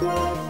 Bye.